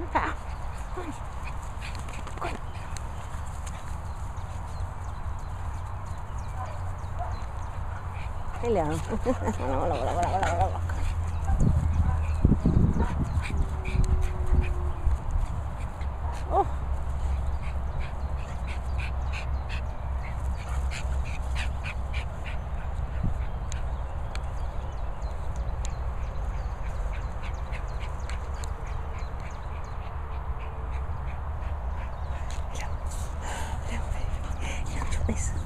không vào thấy lợn lẩu lẩu lẩu lẩu lẩu lẩu tardes.